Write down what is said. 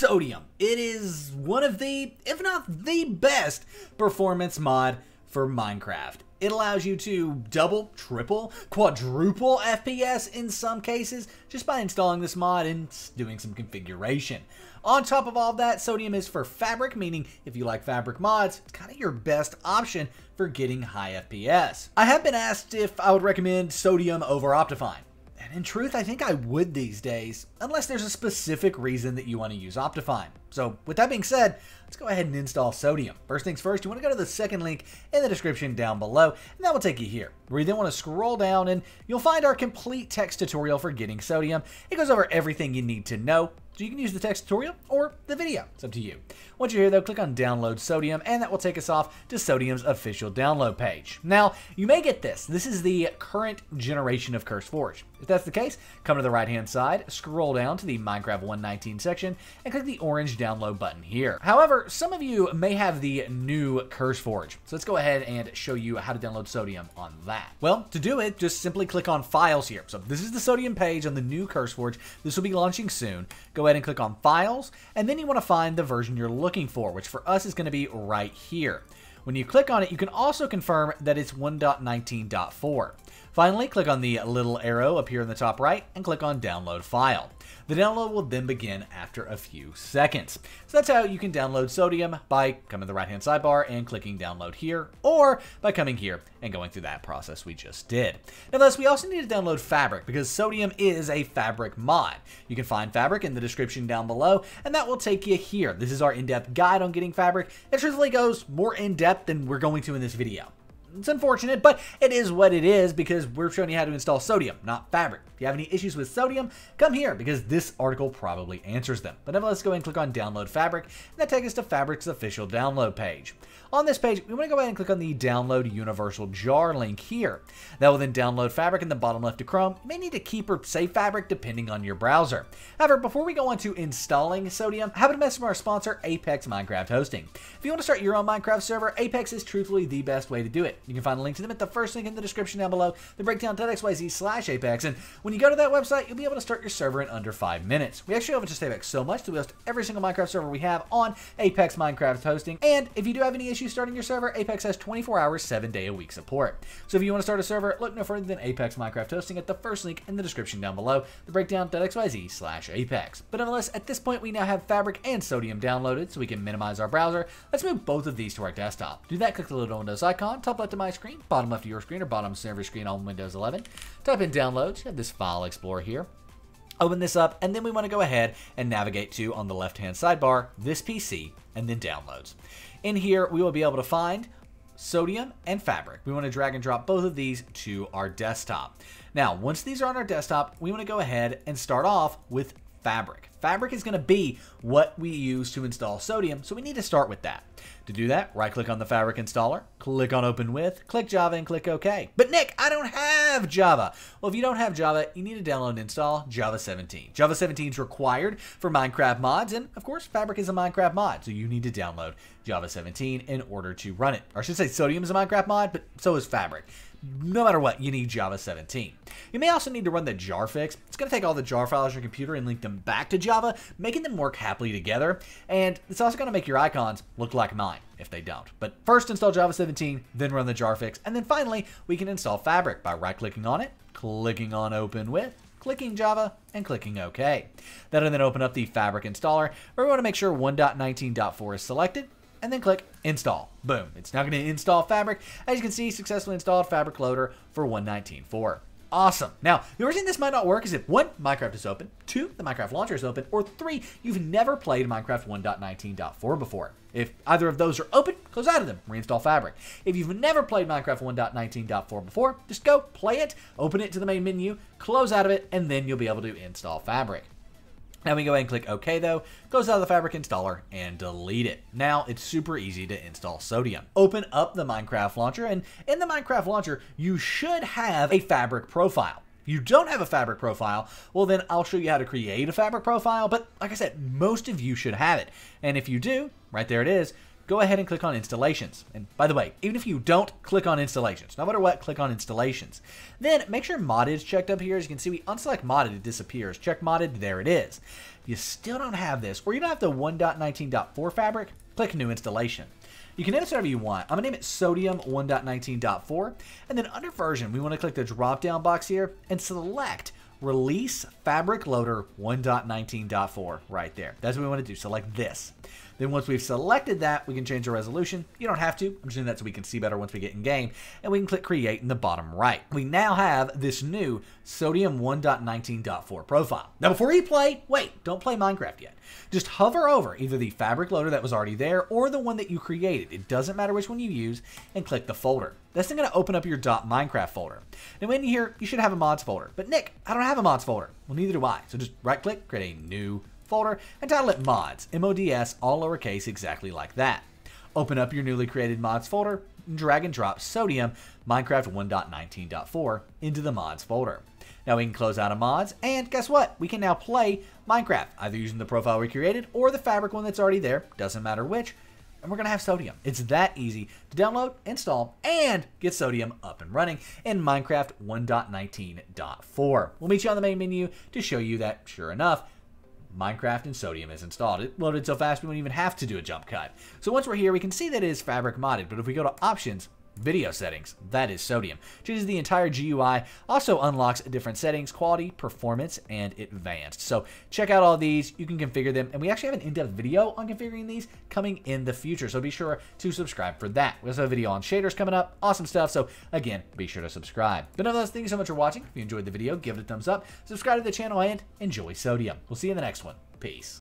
Sodium. It is one of the, if not the best, performance mod for Minecraft. It allows you to double, triple, quadruple FPS in some cases just by installing this mod and doing some configuration. On top of all that, Sodium is for Fabric, meaning if you like Fabric mods, it's kind of your best option for getting high FPS. I have been asked if I would recommend Sodium over Optifine. And in truth, I think I would these days, unless there's a specific reason that you want to use Optifine. So with that being said, let's go ahead and install Sodium. First things first, you want to go to the second link in the description down below, and that will take you here, where you then want to scroll down and you'll find our complete text tutorial for getting Sodium. It goes over everything you need to know, so you can use the text tutorial or the video. It's up to you. Once you're here though, click on download Sodium and that will take us off to Sodium's official download page. Now, you may get this. This is the current generation of CurseForge. If that's the case, come to the right hand side, scroll down to the Minecraft 119 section and click the orange download button here. However, some of you may have the new CurseForge. So let's go ahead and show you how to download Sodium on that. Well, to do it, just simply click on Files here. So this is the Sodium page on the new CurseForge. This will be launching soon. Go ahead and click on Files, and then you want to find the version you're looking for, which for us is going to be right here. When you click on it, you can also confirm that it's 1.19.4. Finally, click on the little arrow up here in the top right and click on Download File. The download will then begin after a few seconds. So that's how you can download Sodium by coming to the right hand sidebar and clicking download here, or by coming here and going through that process we just did. Nevertheless, we also need to download Fabric because Sodium is a Fabric mod. You can find Fabric in the description down below, and that will take you here. This is our in-depth guide on getting Fabric. It truthfully goes more in-depth than we're going to in this video. It's unfortunate, but it is what it is because we're showing you how to install Sodium, not Fabric. If you have any issues with Sodium, come here because this article probably answers them. But nevertheless, go ahead and click on Download Fabric, and that takes us to Fabric's official download page. On this page, we want to go ahead and click on the Download Universal Jar link here. That will then download Fabric in the bottom left of Chrome. You may need to keep or save Fabric depending on your browser. However, before we go on to installing Sodium, how about a message from our sponsor, Apex Minecraft Hosting. If you want to start your own Minecraft server, Apex is truthfully the best way to do it. You can find a link to them at the first link in the description down below, the breakdown.xyz slash Apex, and when you go to that website, you'll be able to start your server in under 5 minutes. We actually overtrust Apex so much that we host every single Minecraft server we have on Apex Minecraft Hosting, and if you do have any issues starting your server, Apex has 24 hours, 7 day a week support. So if you want to start a server, look no further than Apex Minecraft Hosting at the first link in the description down below, the breakdown.xyz slash Apex. But nonetheless, at this point, we now have Fabric and Sodium downloaded, so we can minimize our browser. Let's move both of these to our desktop. To do that, click the little Windows icon, top left of my screen, bottom left of your screen, or bottom of your screen on Windows 11. Type in downloads, have this file explorer here open this up, and then we want to go ahead and navigate to, on the left-hand sidebar, this PC, and then downloads. In here, we will be able to find Sodium and Fabric. We want to drag and drop both of these to our desktop. Now, once these are on our desktop, we want to go ahead and start off with Fabric. Fabric is going to be what we use to install Sodium, so we need to start with that. To do that, right click on the Fabric installer, click on Open With, click Java, and click OK. But Nick, I don't have Java. Well, if you don't have Java, you need to download and install Java 17. Java 17 is required for Minecraft mods, and of course, Fabric is a Minecraft mod, so you need to download Java 17 in order to run it. Or I should say Sodium is a Minecraft mod, but so is Fabric no matter what, you need Java 17. You may also need to run the jar fix. It's going to take all the jar files on your computer and link them back to Java, making them work happily together. And it's also going to make your icons look like mine if they don't. But first install Java 17, then run the jar fix, and then finally we can install Fabric by right-clicking on it, clicking on Open With, clicking Java, and clicking OK. That'll then open up the Fabric installer, where we want to make sure 1.19.4 is selected, and then click install. Boom. It's now going to install Fabric. As you can see, successfully installed Fabric Loader for 119.4. Awesome. Now, the reason this might not work is if one, Minecraft is open, two, the Minecraft launcher is open, or three, you've never played Minecraft 1.19.4 before. If either of those are open, close out of them, reinstall Fabric. If you've never played Minecraft 1.19.4 before, just go play it, open it to the main menu, close out of it, and then you'll be able to install Fabric. Now we go ahead and click OK though, goes out of the Fabric installer and delete it. Now it's super easy to install Sodium. Open up the Minecraft launcher and in the Minecraft launcher you should have a Fabric profile. If you don't have a Fabric profile, well then I'll show you how to create a Fabric profile, but like I said, most of you should have it. And if you do, right there it is, go ahead and click on installations. And by the way, even if you don't click on installations, no matter what, click on installations. Then make sure modded is checked up here. As you can see, we unselect modded, it disappears. Check modded, there it is. If you still don't have this, or you don't have the 1.19.4 fabric, click new installation. You can name this whatever you want. I'm to name it Sodium 1.19.4. And then under version, we want to click the drop down box here and select Release Fabric Loader 1.19.4 right there. That's what we want to do. Select this. Then once we've selected that, we can change the resolution. You don't have to. I'm just doing that so we can see better once we get in game. And we can click create in the bottom right. We now have this new Sodium 1.19.4 profile. Now before you play, wait, don't play Minecraft yet. Just hover over either the fabric loader that was already there or the one that you created. It doesn't matter which one you use and click the folder. That's then going to open up your .minecraft folder. Now in here, you should have a mods folder. But Nick, I don't have a mods folder. Well, neither do I. So just right click, create a new folder, and title it mods, M-O-D-S, all lowercase, exactly like that. Open up your newly created mods folder, and drag and drop Sodium Minecraft 1.19.4 into the mods folder. Now we can close out of mods, and guess what? We can now play Minecraft, either using the profile we created or the fabric one that's already there, doesn't matter which, and we're going to have Sodium. It's that easy to download, install, and get Sodium up and running in Minecraft 1.19.4. We'll meet you on the main menu to show you that, sure enough, Minecraft and Sodium is installed. It loaded so fast we don't even have to do a jump cut. So once we're here, we can see that it is fabric modded, but if we go to options, video settings. That is Sodium. Changes the entire GUI, also unlocks different settings, quality, performance, and advanced. So check out all these. You can configure them. And we actually have an in-depth video on configuring these coming in the future. So be sure to subscribe for that. We also have a video on shaders coming up. Awesome stuff. So again, be sure to subscribe. But nonetheless, thank you so much for watching. If you enjoyed the video, give it a thumbs up, subscribe to the channel, and enjoy Sodium. We'll see you in the next one. Peace.